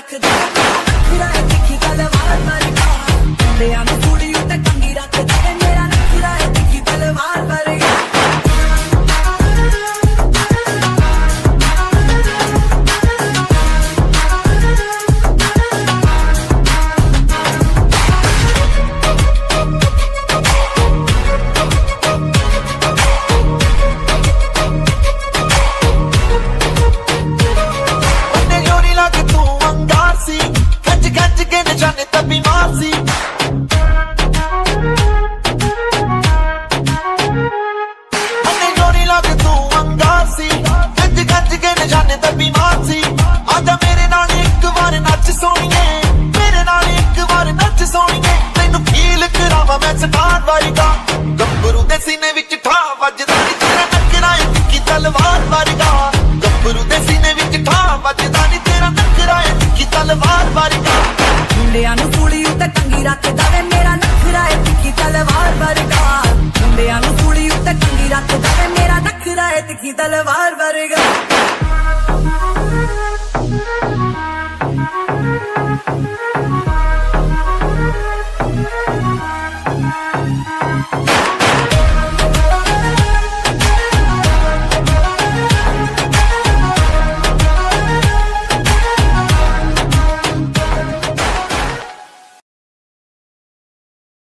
rakhda phir aake ki galwaan mar ka leya me turn it up in ਰੱਖਦਾ ਮੁੰਡਿਆਂ ਨੂੰ ਸੂਲੀ ਉੱਤੇ ਟੰਗੀ ਰੱਖਦਾ ਵੇ ਮੇਰਾ ਨਖਰਾ ਏ ਤਿੱਖੀ ਤਲਵਾਰ ਵਰਗਾ।